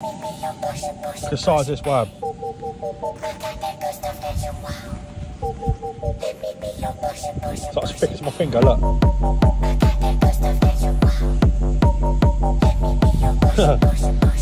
The size of this web. It's like as thick as my finger, look.